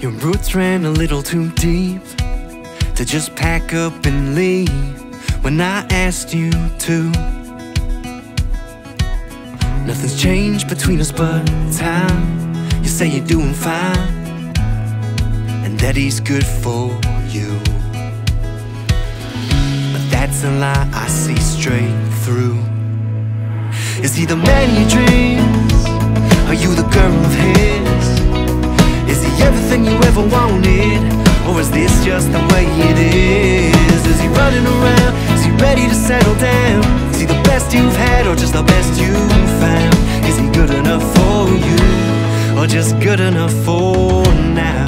Your roots ran a little too deep to just pack up and leave when I asked you to. Nothing's changed between us but time. You say you're doing fine and that he's good for you. But that's a lie I see straight through. Is he the man you dreams? Are you the girl of his? Is this just the way it is? Is he running around? Is he ready to settle down? Is he the best you've had or just the best you've found? Is he good enough for you? Or just good enough for now?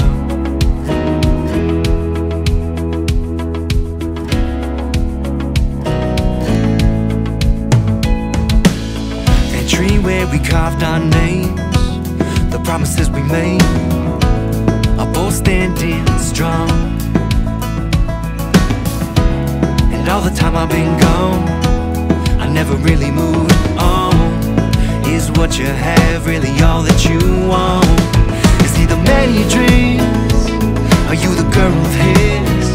That tree where we carved our names, the promises we made standing strong. And all the time I've been gone, I never really moved on. Is what you have really all that you want? Is he the man you dreams? Are you the girl of his?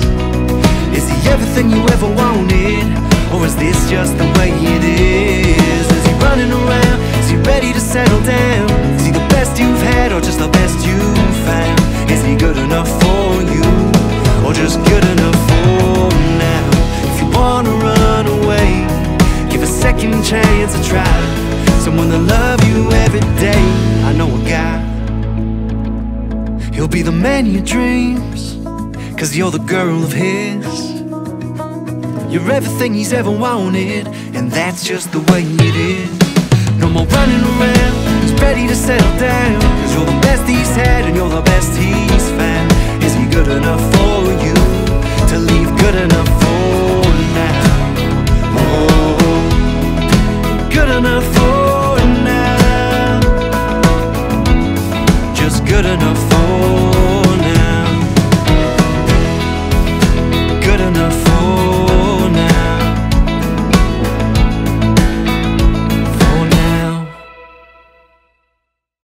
Is he everything you ever wanted? Or is this just the way it is? Is he running around? Is he ready to settle down? Is he the best you've had or just the best Good enough for now? If you wanna run away, give a second chance a try. Someone to love you every day. I know a guy. He'll be the man you dreams. Cause you're the girl of his. You're everything he's ever wanted, and that's just the way it is. No more running around, he's ready to settle down. Cause you're the best he's had, and you're the best he's found good enough for you To leave good enough for now. Oh, Good enough for now. Just good enough